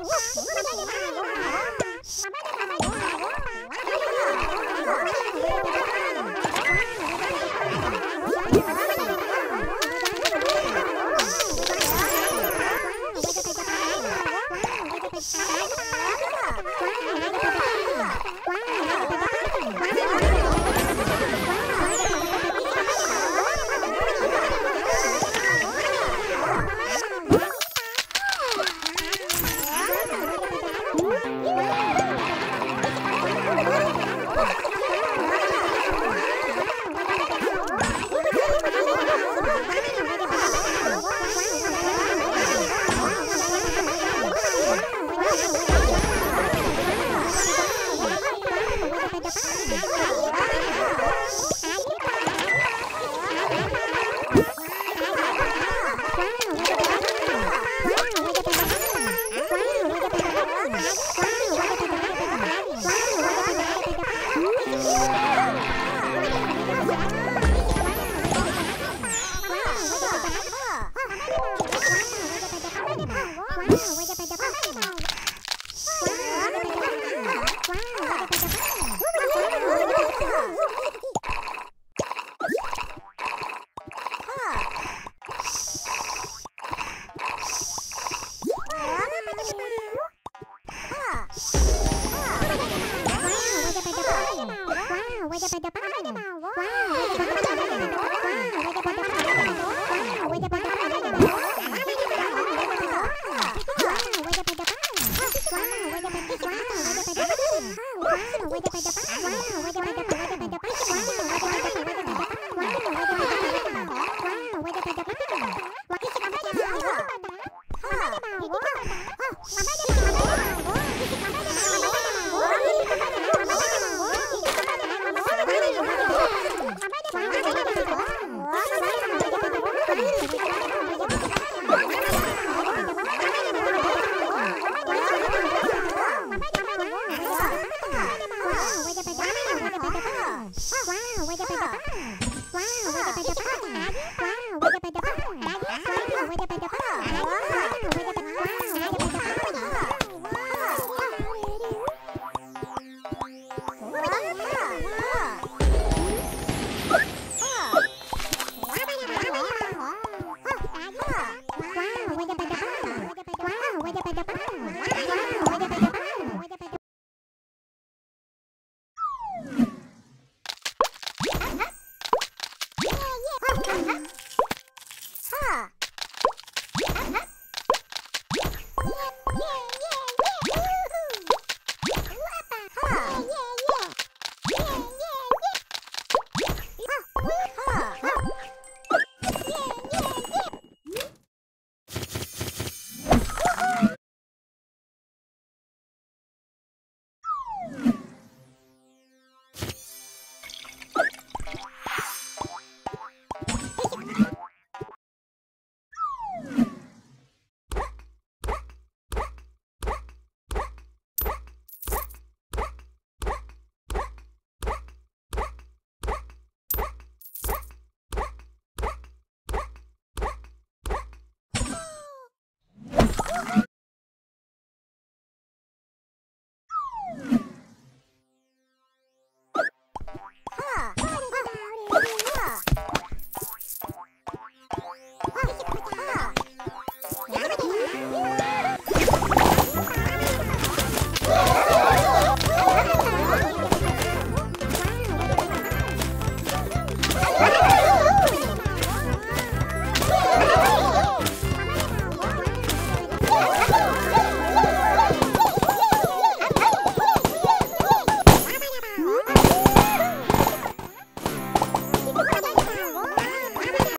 Wow, Wow,